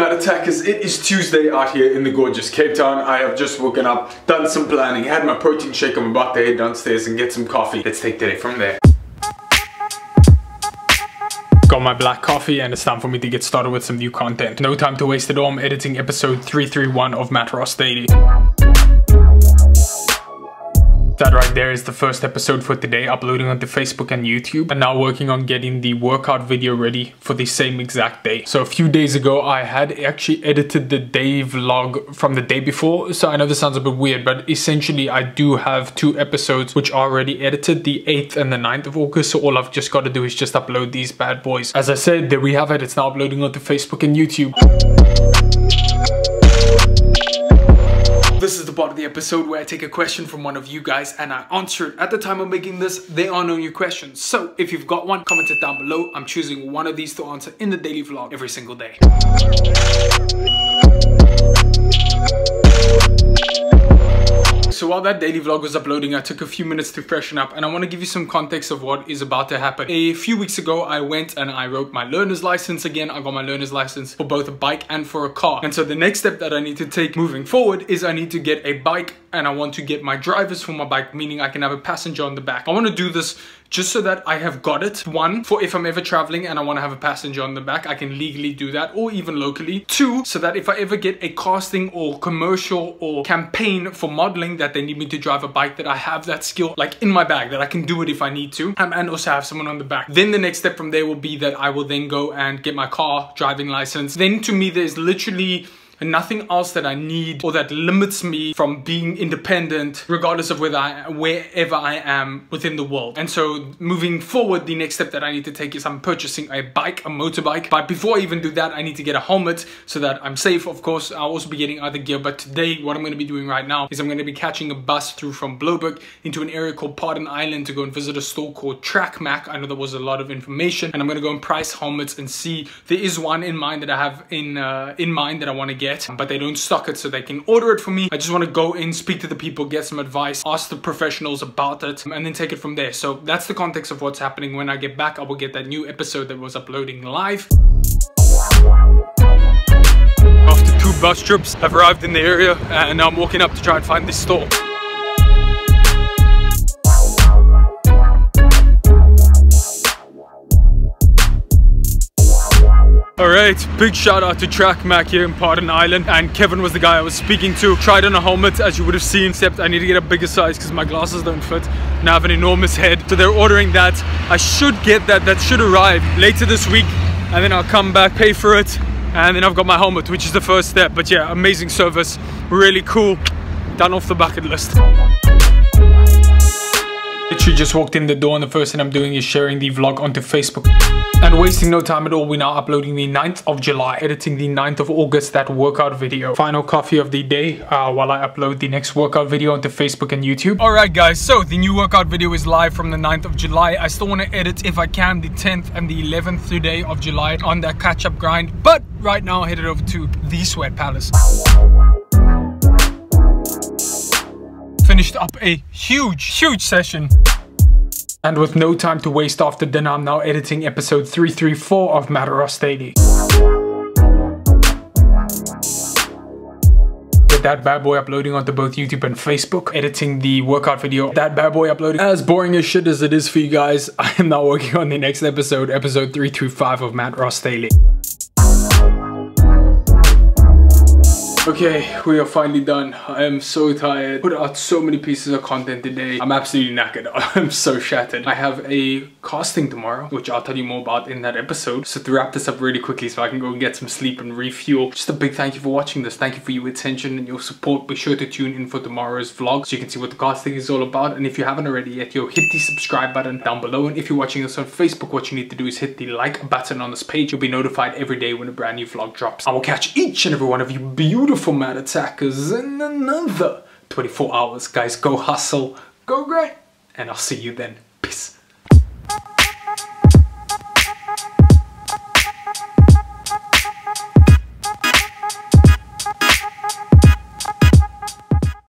attackers, it is Tuesday out here in the gorgeous Cape Town. I have just woken up, done some planning, had my protein shake, I'm about to head downstairs and get some coffee. Let's take the day from there. Got my black coffee and it's time for me to get started with some new content. No time to waste at all, I'm editing episode 331 of Matt Ross Daily. That right there is the first episode for today, uploading onto Facebook and YouTube, and now working on getting the workout video ready for the same exact day. So a few days ago, I had actually edited the day vlog from the day before, so I know this sounds a bit weird, but essentially I do have two episodes which are already edited, the 8th and the 9th of August, so all I've just got to do is just upload these bad boys. As I said, there we have it, it's now uploading onto Facebook and YouTube. This is the part of the episode where I take a question from one of you guys and I answer it. At the time of making this, there are no new questions. So if you've got one, comment it down below. I'm choosing one of these to answer in the daily vlog every single day. While that daily vlog was uploading, I took a few minutes to freshen up and I want to give you some context of what is about to happen. A few weeks ago, I went and I wrote my learner's license again. I got my learner's license for both a bike and for a car. And so the next step that I need to take moving forward is I need to get a bike and I want to get my drivers for my bike, meaning I can have a passenger on the back. I want to do this just so that I have got it. One, for if I'm ever traveling and I want to have a passenger on the back, I can legally do that or even locally. Two, so that if I ever get a casting or commercial or campaign for modeling that they need me to drive a bike that I have that skill like in my bag that I can do it if I need to um, and also have someone on the back. Then the next step from there will be that I will then go and get my car driving license. Then to me there's literally and nothing else that I need or that limits me from being independent regardless of whether I wherever I am within the world. And so moving forward, the next step that I need to take is I'm purchasing a bike, a motorbike. But before I even do that, I need to get a helmet so that I'm safe. Of course, I'll also be getting other gear. But today, what I'm going to be doing right now is I'm going to be catching a bus through from Blouberg into an area called Paarden Eiland to go and visit a store called TrackMac. I know there was a lot of information and I'm going to go and price helmets and see there is one in mind that I have in uh, in mind that I want to get get, but they don't stock it so they can order it for me. I just want to go in, speak to the people, get some advice, ask the professionals about it, and then take it from there. So that's the context of what's happening. When I get back, I will get that new episode that was uploading live. After two bus trips, I've arrived in the area and I'm walking up to try and find this store. Alright, big shout out to Track Mac here in Paarden Eiland and Kevin was the guy I was speaking to. Tried on a helmet as you would have seen except I need to get a bigger size because my glasses don't fit and I have an enormous head. So they're ordering that. I should get that, that should arrive later this week and then I'll come back, pay for it and then I've got my helmet which is the first step. But yeah, amazing service, really cool, done off the bucket list. Literally just walked in the door and the first thing I'm doing is sharing the vlog onto Facebook. And wasting no time at all, we're now uploading the 9th of July, editing the 9th of August, that workout video. Final coffee of the day uh, while I upload the next workout video onto Facebook and YouTube. Alright guys, so the new workout video is live from the 9th of July. I still want to edit, if I can, the 10th and the 11th today of July on that catch-up grind. But right now, headed over to the Sweat Palace. Finished up a huge, huge session. And with no time to waste after dinner, I'm now editing episode 334 of Matt Ross Daily. Get that bad boy uploading onto both YouTube and Facebook, editing the workout video, that bad boy uploading. As boring as shit as it is for you guys, I am now working on the next episode, episode 335 of Matt Ross Daily. Okay, we are finally done. I am so tired. Put out so many pieces of content today. I'm absolutely knackered. I'm so shattered. I have a casting tomorrow, which I'll tell you more about in that episode. So to wrap this up really quickly so I can go and get some sleep and refuel. Just a big thank you for watching this. Thank you for your attention and your support. Be sure to tune in for tomorrow's vlog so you can see what the casting is all about. And if you haven't already yet, yo, hit the subscribe button down below. And if you're watching this on Facebook, what you need to do is hit the like button on this page. You'll be notified every day when a brand new vlog drops. I will catch each and every one of you beautiful mad Attackers in another 24 hours. Guys, go hustle, go great, and I'll see you then.